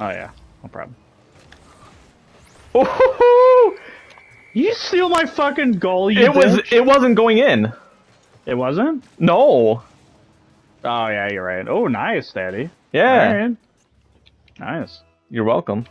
Oh yeah, no problem. Oh, You steal my fucking goal, you it was—it wasn't going in. It wasn't? No. Oh yeah, you're right. Oh, nice, Daddy. Yeah. Alright. Nice. You're welcome.